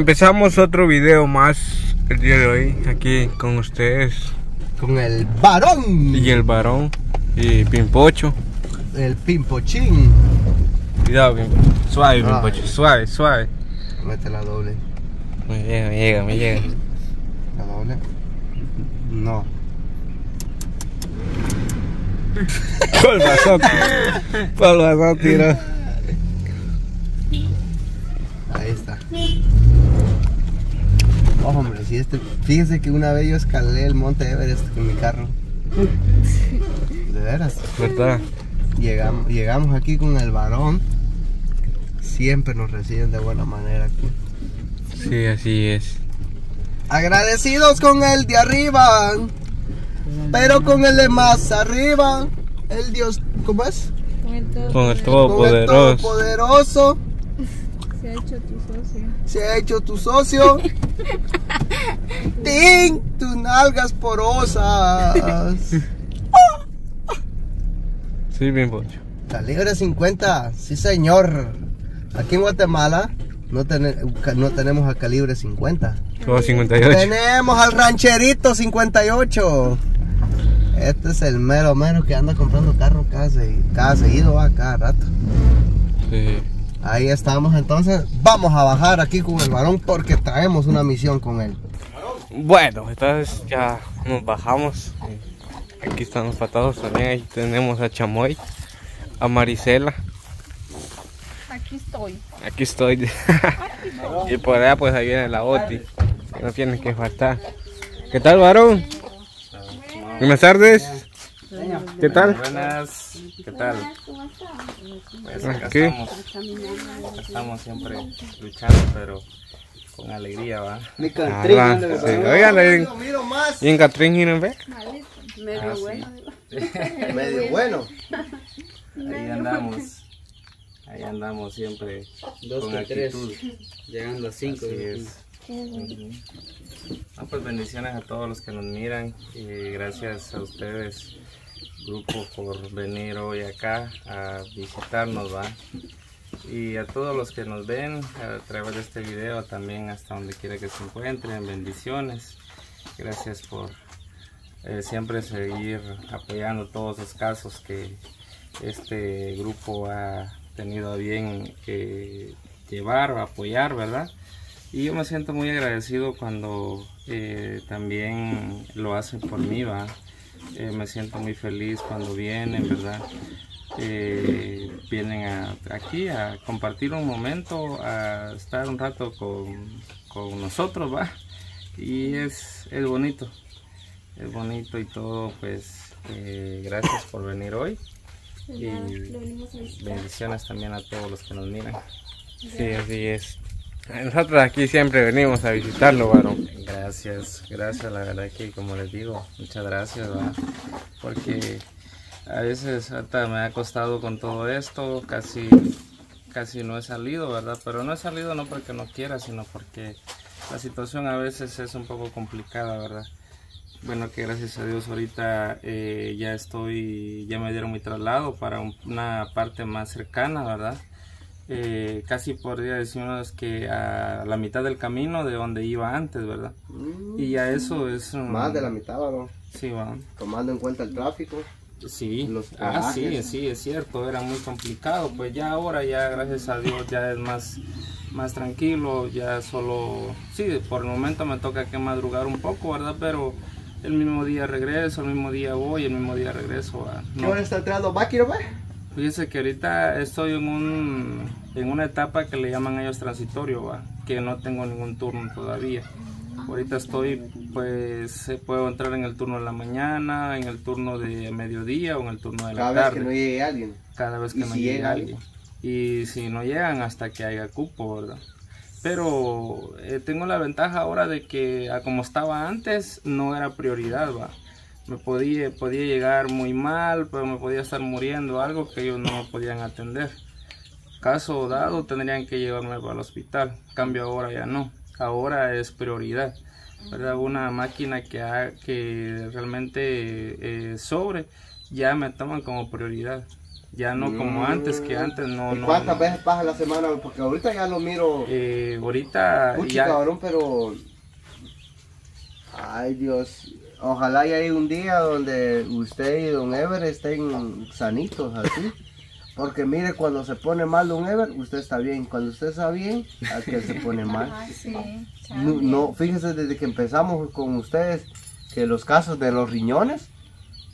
Empezamos otro video más el día de hoy aquí con ustedes Con el varón. y el varón y Pimpocho. El pimpochín. Cuidado, Pimpocho. Suave, Ay. Pimpocho. Suave, suave. Mete la doble. Me llega, me llega, me llega. La doble. No. ¿Cuál pasó, tiro? Ahí está. Oh, hombre, si este. Fíjese que una vez yo escalé el monte Everest con mi carro. De veras. ¿Verdad? Llegamos, llegamos aquí con el varón. Siempre nos reciben de buena manera aquí. Sí, así es. Agradecidos con el de arriba. Pero con el de más arriba. El Dios. ¿Cómo es? Con el todo. Con el Con el Todopoderoso. Todopoderoso. Se ha hecho tu socio. Se ha hecho tu socio. ¡Ting! Tus nalgas porosas. Sí, Pimpocho. Calibre 50, sí señor. Aquí en Guatemala no, tene- no tenemos a calibre 50. Todo 58. Tenemos al rancherito 58. Este es el mero mero que anda comprando carro cada, cada seguido, va, cada rato. Sí. Ahí estamos entonces. Vamos a bajar aquí con el varón porque traemos una misión con él. Bueno, entonces ya nos bajamos. Aquí están los patados también. Ahí tenemos a Chamoy, a Marisela. Aquí estoy. Aquí estoy. y por allá pues ahí viene la Oti. que No tiene que faltar. ¿Qué tal, varón? Buenas tardes. ¿Qué tal? Buenas, ¿qué tal? Pues acá Aquí. estamos, acá estamos siempre luchando, pero con alegría, ¿va? Mi Ah, sí. Oigan, en-. ¿Y en Catrín Ginen, ve? Medio Ah, sí. bueno. Medio bueno. Ahí andamos, ahí andamos siempre Dos con que tres. actitud. Llegando a cinco. Así es. Ah, pues bendiciones a todos los que nos miran y gracias a ustedes, grupo, por venir hoy acá a visitarnos, ¿va? Y a todos los que nos ven a través de este video, también hasta donde quiera que se encuentren, bendiciones. Gracias por eh, siempre seguir apoyando todos los casos que este grupo ha tenido bien eh, llevar o apoyar, ¿verdad? Y yo me siento muy agradecido cuando eh, también lo hacen por mí, ¿va? Eh, me siento muy feliz cuando vienen, ¿verdad? Eh, vienen a- aquí a compartir un momento, a estar un rato con, con nosotros, ¿va? Y es, es bonito, es bonito y todo, pues eh, gracias por venir hoy y bendiciones también a todos los que nos miran. Sí, así es. Nosotros aquí siempre venimos a visitarlo, varón. Gracias, gracias, la verdad que como les digo, muchas gracias, ¿va? porque a veces me ha costado con todo esto, casi, casi no he salido, ¿verdad? Pero no he salido no porque no quiera, sino porque la situación a veces es un poco complicada, ¿verdad? Bueno, que gracias a Dios ahorita eh, ya estoy, ya me dieron mi traslado para un- una parte más cercana, ¿verdad? Eh, casi podría decirnos que a la mitad del camino de donde iba antes, ¿verdad? Y ya eso es... Más de la mitad, varón. Sí, va. Tomando en cuenta el tráfico. Sí, Los ah, sí, sí, es cierto, era muy complicado, pues ya ahora ya gracias a Dios ya es más, más tranquilo, ya solo, sí, por el momento me toca que madrugar un poco, ¿verdad? Pero el mismo día regreso, el mismo día voy, el mismo día regreso. ¿Qué No, hora está entrando? ¿Va? Fíjese que ahorita estoy en, un, en una etapa que le llaman ellos transitorio, ¿va? que no tengo ningún turno todavía. Ahorita estoy, pues, eh, puedo entrar en el turno de la mañana, en el turno de mediodía o en el turno de la Cada vez tarde. que no llegue alguien. Cada vez ¿Y que si llegue llega alguien. Y si no llegan hasta que haya cupo, ¿verdad? Pero eh, tengo la ventaja ahora de que, a como estaba antes, no era prioridad, ¿va? Me podía, podía llegar muy mal, pero me podía estar muriendo, algo que ellos no podían atender. Caso dado, tendrían que llevarme al hospital. Cambio ahora ya no. Ahora es prioridad. ¿verdad? Una máquina que, ha- que realmente eh, sobre, ya me toman como prioridad. Ya no como antes, que antes no... ¿Y no cuántas no. veces pasa la semana? Porque ahorita ya lo miro. Eh, ahorita Puchi, ya... cabrón, pero. Ay, Dios. Ojalá haya un día donde usted y Don Ever estén sanitos así. Porque mire, cuando se pone mal Don Ever, usted está bien. Cuando usted está bien, es que se pone mal. Ah, sí. No, no, fíjese desde que empezamos con ustedes que los casos de los riñones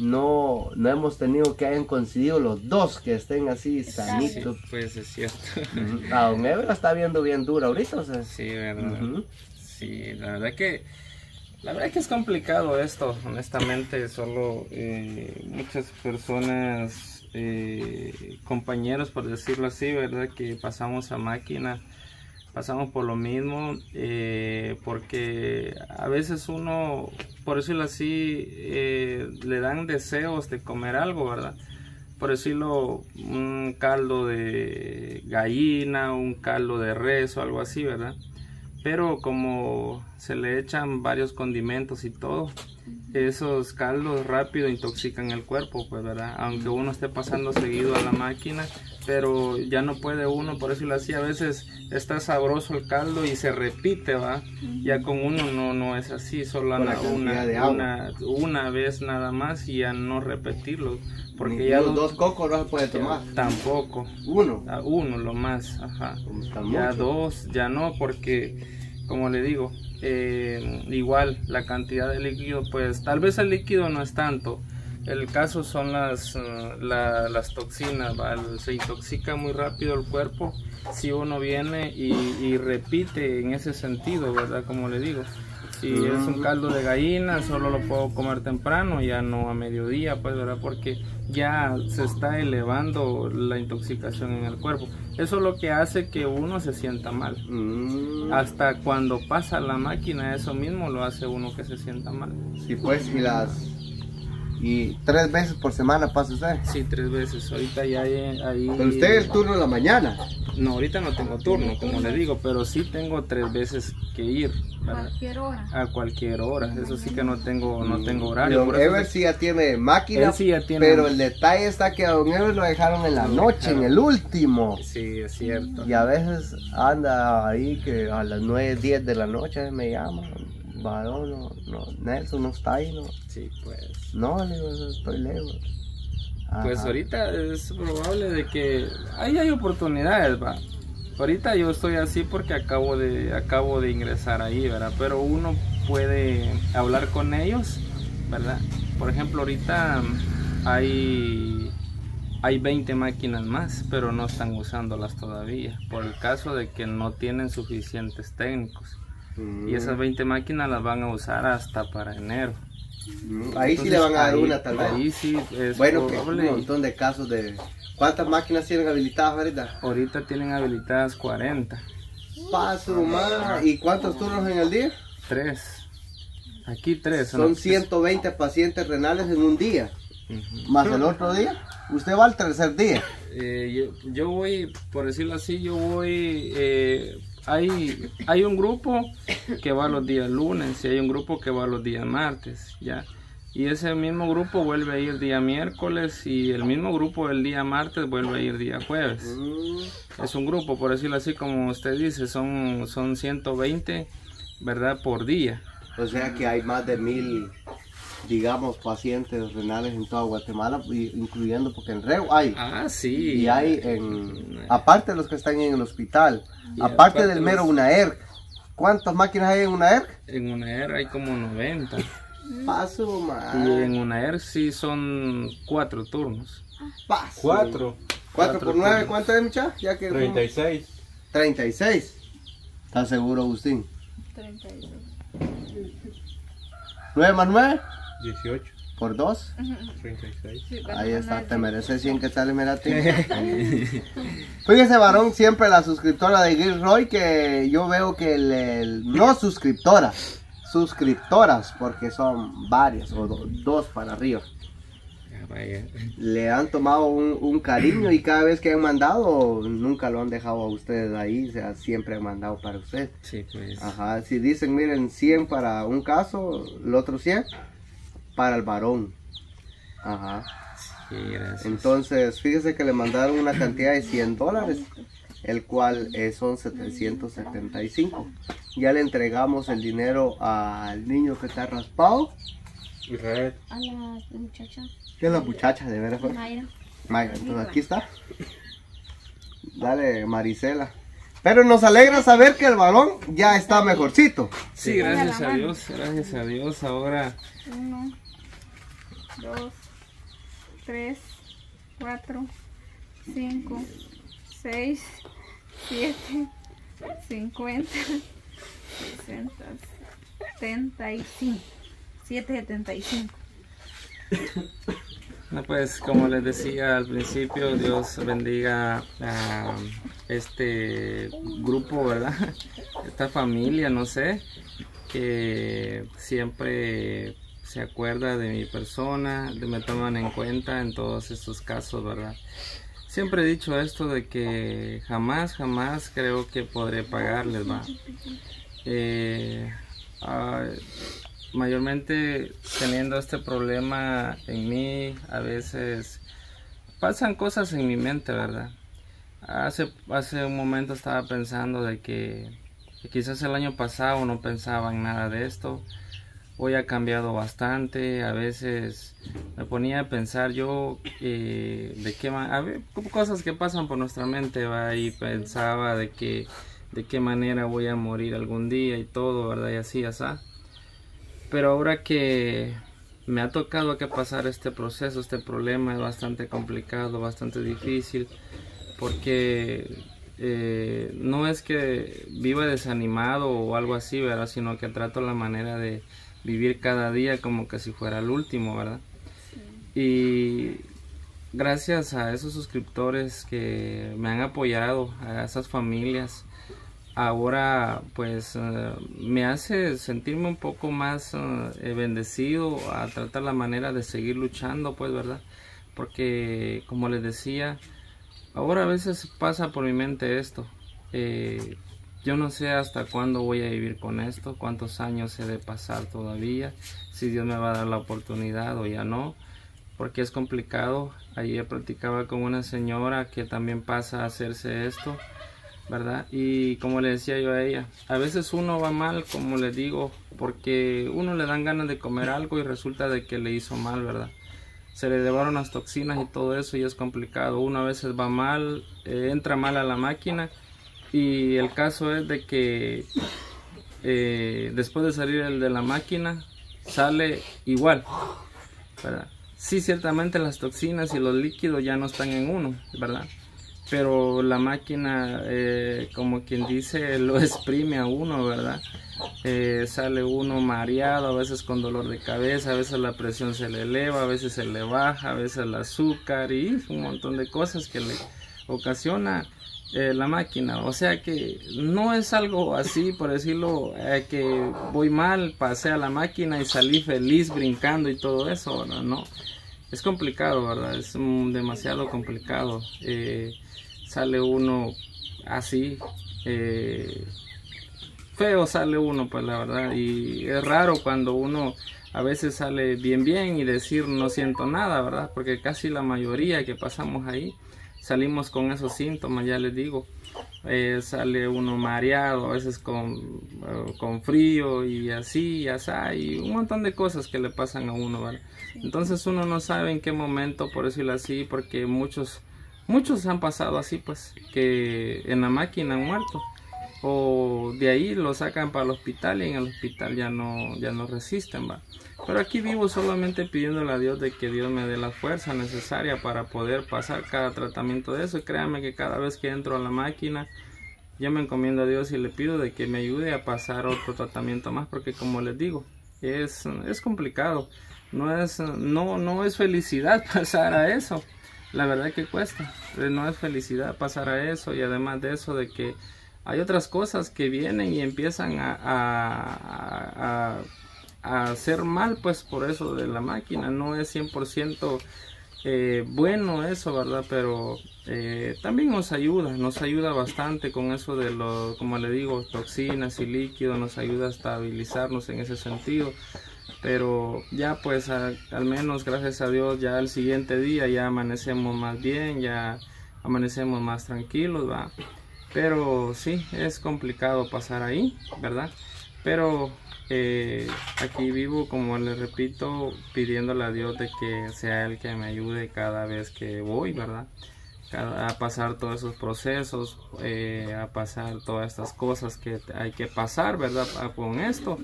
no, no hemos tenido que hayan coincidido los dos que estén así Sí, sanitos. pues es cierto. A Don Ever la está viendo bien dura ahorita, o sea. Sí, verdad. Sí, la verdad que la verdad que es complicado esto, honestamente, solo eh, muchas personas, eh, compañeros por decirlo así, verdad que pasamos a máquina, pasamos por lo mismo, eh, porque a veces uno, por decirlo así, eh, le dan deseos de comer algo, verdad. Por decirlo, un caldo de gallina, un caldo de res o algo así, ¿verdad? pero como se le echan varios condimentos y todo, esos caldos rápido intoxican el cuerpo, pues verdad, aunque uno esté pasando seguido a la máquina, pero ya no puede uno, por decirlo así, a veces está sabroso el caldo y se repite, va, ya con uno no, no es así, solo la una, una, de agua. una, una vez nada más y ya no repetirlo, porque Ni ya los dos, dos cocos no se puede tomar. tampoco, Uno. a uno lo más, ajá. Ya mucho. dos, ya no, porque como le digo, eh, igual la cantidad de líquido, pues tal vez el líquido no es tanto. El caso son las, eh, la- las toxinas, se intoxica muy rápido el cuerpo si uno viene y, y repite en ese sentido, ¿verdad? Como le digo. Si es un caldo de gallina, solo lo puedo comer temprano, ya no a mediodía, pues, ¿verdad? Porque ya se está elevando la intoxicación en el cuerpo. Eso es lo que hace que uno se sienta mal. Mm, Hasta cuando pasa la máquina, eso mismo lo hace uno que se sienta mal. sí, pues, y las. Y tres veces por semana pasa usted. Sí, tres veces. Ahorita ya hay ahí... Pero usted es turno en la mañana. No, ahorita no tengo turno, como le digo, pero sí tengo tres veces que ir, ¿verdad? Cualquier hora. A cualquier hora. Eso sí que no tengo, no tengo horario. Don Ever sí ya tiene máquina. Él sí ya tiene- Pero el detalle está que a Don Ever lo dejaron en la Lo noche, en el último. Sí, es cierto. Y a veces anda ahí que a las 9, 10 de la noche me llama. Varón, no, no, Nelson no está ahí, no. Sí, pues. No, le digo, estoy lejos. Pues ahorita es probable de que ahí hay oportunidades, va. Ahorita yo estoy así porque acabo de acabo de ingresar ahí, ¿verdad? Pero uno puede hablar con ellos, ¿verdad? Por ejemplo, ahorita hay hay 20 máquinas más, pero no están usándolas todavía, por el caso de que no tienen suficientes técnicos. Mm, Y esas 20 máquinas las van a usar hasta para enero. Mm, Ahí sí le van a dar ahí- una tal vez. Ahí sí es Bueno, que un montón de casos de... ¿Cuántas máquinas tienen habilitadas ahorita? Ahorita tienen habilitadas 40. Paso más. ¿Y cuántos turnos en el día? Tres. Aquí tres. Son ¿no? 120 pacientes renales en un día. Más el otro día. Usted va al tercer día. Eh, yo, yo voy, por decirlo así, yo voy... eh, hay, hay un grupo que va los días lunes y hay un grupo que va los días martes, ¿ya? Y ese mismo grupo vuelve a ir día miércoles y el mismo grupo el día martes vuelve a ir día jueves. Mm, Es un grupo, por decirlo así, como usted dice, son, son 120, ¿verdad? Por día. O sea que hay más de mil, digamos, pacientes renales en toda Guatemala, incluyendo porque en Reu hay. Ah, sí. Y hay en, aparte de los que están en el hospital, aparte aparte del mero los- UNAER. ¿Cuántas máquinas hay en UNAER? En UNAER hay como 90. Paso Y más. en UNAER sí son cuatro turnos. Paso. Cuatro. 4 por Cuatro 9, turnos. ¿cuánto es, muchacha? Ya que 36. 36. ¿Estás seguro, Agustín? 32. 9 más 9 18. Por 2. 36. Sí, cuando Ahí está, te mereces 100 quetzales, mirate. Fíjese, varón, siempre la suscriptora de Gilroy, que yo veo que el, el- no suscriptoras, suscriptoras, porque son varias, o do- dos para arriba, vaya. le han tomado un, un cariño y cada vez que han mandado, nunca lo han dejado a ustedes ahí, o sea, siempre han mandado para usted. Sí, pues. Ajá, si dicen, miren, 100 para un caso, el otro 100 para el varón. Ajá. Sí, gracias. Entonces, fíjese que le mandaron una cantidad de 100 dólares, el cual eh, son 775. Ya le entregamos el dinero al niño que está raspado. Israel. A la muchacha Que es la muchacha, de veras. fue. Mayra. Maya, entonces aquí está. Dale, Marisela. Pero nos alegra saber que el balón ya está mejorcito. Sí, gracias a Dios, gracias a Dios. Ahora, Uno, dos, tres, cuatro, cinco, seis, siete, cincuenta, sesenta, setenta y cinco. Siete setenta y cinco. No, pues como les decía al principio, Dios bendiga a este grupo, ¿verdad? Esta familia, no sé, que siempre se acuerda de mi persona, de me toman en cuenta en todos estos casos, ¿verdad? Siempre he dicho esto de que jamás, jamás creo que podré pagarles, ¿va? Eh, ah, mayormente teniendo este problema en mí, a veces pasan cosas en mi mente, ¿verdad? Hace, hace un momento estaba pensando de que, quizás el año pasado no pensaba en nada de esto. Hoy ha cambiado bastante, a veces me ponía a pensar yo eh, de qué a ver, cosas que pasan por nuestra mente, ¿va? y pensaba de que de qué manera voy a morir algún día y todo, ¿verdad? Y así, así. Pero ahora que me ha tocado que pasar este proceso, este problema es bastante complicado, bastante difícil, porque eh, no es que viva desanimado o algo así, ¿verdad? Sino que trato la manera de vivir cada día como que si fuera el último, ¿verdad? Y gracias a esos suscriptores que me han apoyado, a esas familias, ahora pues eh, me hace sentirme un poco más eh, bendecido a tratar la manera de seguir luchando pues verdad porque como les decía ahora a veces pasa por mi mente esto eh, yo no sé hasta cuándo voy a vivir con esto cuántos años he de pasar todavía si Dios me va a dar la oportunidad o ya no porque es complicado. Ayer platicaba con una señora que también pasa a hacerse esto ¿verdad? Y como le decía yo a ella, a veces uno va mal, como le digo, porque uno le dan ganas de comer algo y resulta de que le hizo mal, ¿verdad? Se le llevaron las toxinas y todo eso y es complicado. Uno a veces va mal, eh, entra mal a la máquina y el caso es de que eh, después de salir el de la máquina sale igual, ¿verdad? Sí, ciertamente las toxinas y los líquidos ya no están en uno, ¿verdad? Pero la máquina, eh, como quien dice, lo exprime a uno, ¿verdad? Eh, sale uno mareado, a veces con dolor de cabeza, a veces la presión se le eleva, a veces se le baja, a veces el azúcar y un montón de cosas que le ocasiona eh, la máquina. O sea que no es algo así, por decirlo, eh, que voy mal, pasé a la máquina y salí feliz brincando y todo eso, ¿verdad? No. Es complicado, ¿verdad? Es mm, demasiado complicado. Eh, sale uno así, eh, feo sale uno, pues la verdad. Y es raro cuando uno a veces sale bien bien y decir no siento nada, ¿verdad? Porque casi la mayoría que pasamos ahí salimos con esos síntomas, ya les digo. Eh, sale uno mareado, a veces con, eh, con frío y así, y así, y un montón de cosas que le pasan a uno, ¿vale? Entonces uno no sabe en qué momento, por decirlo así, porque muchos, muchos han pasado así, pues, que en la máquina han muerto. O de ahí lo sacan para el hospital y en el hospital ya no, ya no resisten, va. Pero aquí vivo solamente pidiéndole a Dios de que Dios me dé la fuerza necesaria para poder pasar cada tratamiento de eso. Y créanme que cada vez que entro a la máquina, yo me encomiendo a Dios y le pido de que me ayude a pasar otro tratamiento más, porque como les digo, es, es complicado. No es, no, no es felicidad pasar a eso. La verdad que cuesta. Eh, No es felicidad pasar a eso y además de eso de que hay otras cosas que vienen y empiezan a, a, a- a hacer mal pues por eso de la máquina. No es 100% eh, bueno eso, ¿verdad? Pero eh, también nos ayuda, nos ayuda bastante con eso de lo, como le digo, toxinas y líquidos, nos ayuda a estabilizarnos en ese sentido. Pero ya pues al menos gracias a Dios ya el siguiente día ya amanecemos más bien, ya amanecemos más tranquilos, va. Pero sí, es complicado pasar ahí, ¿verdad? Pero eh, aquí vivo, como les repito, pidiéndole a Dios de que sea Él que me ayude cada vez que voy, ¿verdad? A pasar todos esos procesos, eh, a pasar todas estas cosas que hay que pasar, ¿verdad? Con esto.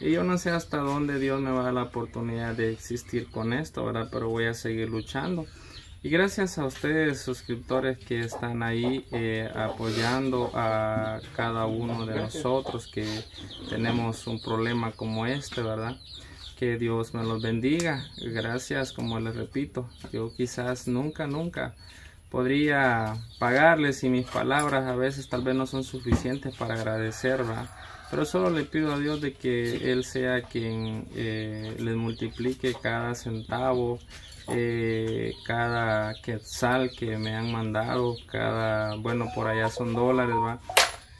Y yo no sé hasta dónde Dios me va a dar la oportunidad de existir con esto, ¿verdad? Pero voy a seguir luchando. Y gracias a ustedes, suscriptores que están ahí eh, apoyando a cada uno de nosotros que tenemos un problema como este, ¿verdad? Que Dios me los bendiga. Gracias, como les repito, yo quizás nunca, nunca podría pagarles y mis palabras a veces tal vez no son suficientes para agradecer, ¿verdad? Pero solo le pido a Dios de que Él sea quien eh, les multiplique cada centavo, eh, cada quetzal que me han mandado, cada, bueno, por allá son dólares, ¿va?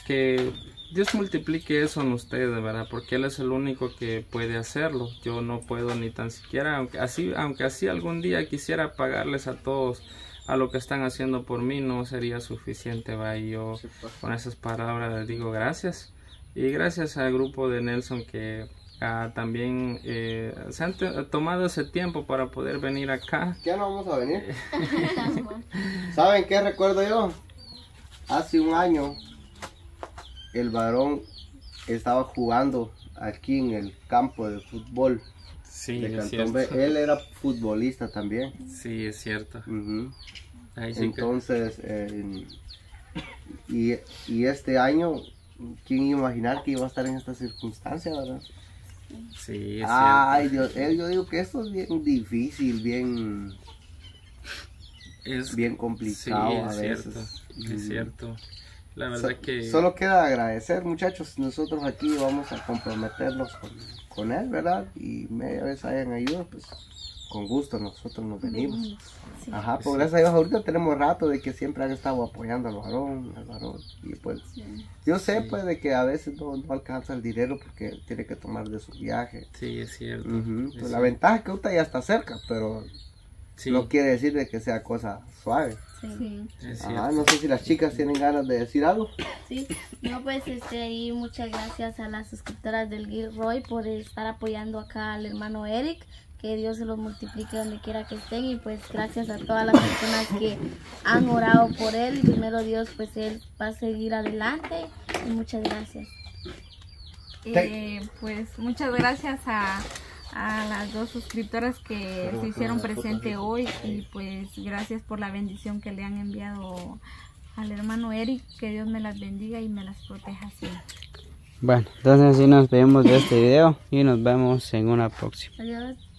Que Dios multiplique eso en ustedes, ¿verdad? Porque Él es el único que puede hacerlo. Yo no puedo ni tan siquiera, aunque así, aunque así algún día quisiera pagarles a todos a lo que están haciendo por mí, no sería suficiente, ¿va? Y yo con esas palabras les digo gracias. Y gracias al grupo de Nelson que ah, también eh, se han tomado ese tiempo para poder venir acá. Ya no vamos a venir. ¿Saben qué recuerdo yo? Hace un año el varón estaba jugando aquí en el campo de fútbol Sí, de es cierto. Él era futbolista también. Sí, es cierto. Ujú. Ahí sí que- Entonces, eh, y, y este año, ¿quién iba a imaginar que iba a estar en esta circunstancia, verdad? sí, es Ay, Dios, eh, yo digo que esto es bien difícil, bien, cierto. Es, bien sí, complicado a es cierto. veces. Es Ujú. cierto. La So- verdad que... Solo queda agradecer, muchachos. Nosotros aquí vamos a comprometernos con, con él, ¿verdad? Y media vez hayan ayuda, pues con gusto nosotros nos venimos. Ajá, pues gracias a Dios ahorita tenemos rato de que siempre han estado apoyando al varón, al varón. Y pues yo sé pues de que a veces no, no alcanza el dinero porque tiene que tomar de su viaje. Sí, es cierto. Es pues, la cierto. ventaja es que ahorita ya está cerca, pero Sí, no quiere decir de que sea cosa suave. Sí. Ajá, no sé si las chicas tienen ganas de decir algo. Sí, no, pues este, ahí muchas gracias a las suscriptoras del Gilroy por estar apoyando acá al hermano Eric. Que Dios se los multiplique donde quiera que estén. Y pues gracias a todas las personas que han orado por él. Primero Dios, pues él va a seguir adelante. Y muchas gracias. Eh, pues muchas gracias a, a las dos suscriptoras que se hicieron presente hoy y pues gracias por la bendición que le han enviado al hermano Eric. Que Dios me las bendiga y me las proteja siempre. Bueno, entonces así nos vemos de este video y nos vemos en una próxima. Adiós.